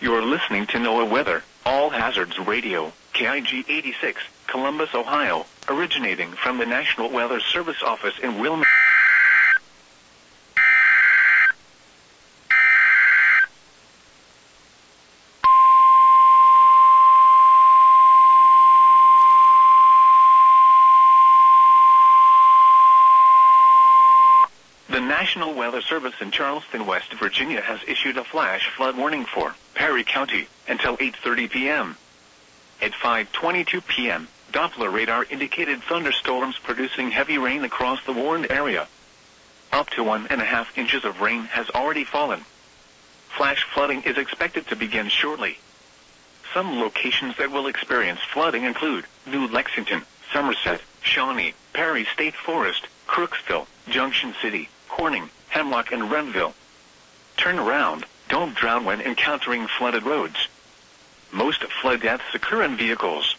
You're listening to NOAA Weather, All Hazards Radio, KIG 86, Columbus, Ohio, originating from the National Weather Service office in Wilmington. The National Weather Service in Charleston, West Virginia has issued a flash flood warning for Perry County until 8:30 p.m. At 5:22 p.m., Doppler radar indicated thunderstorms producing heavy rain across the warned area. Up to one and a half inches of rain has already fallen. Flash flooding is expected to begin shortly. Some locations that will experience flooding include New Lexington, Somerset, Shawnee, Perry State Forest, Crooksville, Junction City, Corning, Hemlock, and Rendville. Turn around, don't drown when encountering flooded roads. Most flood deaths occur in vehicles.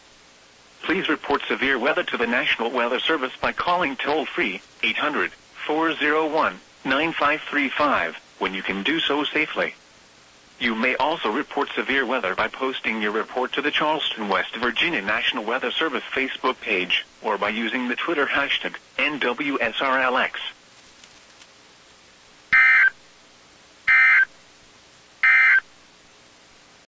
Please report severe weather to the National Weather Service by calling toll-free 800-401-9535 when you can do so safely. You may also report severe weather by posting your report to the Charleston, West Virginia National Weather Service Facebook page or by using the Twitter hashtag NWSRLX.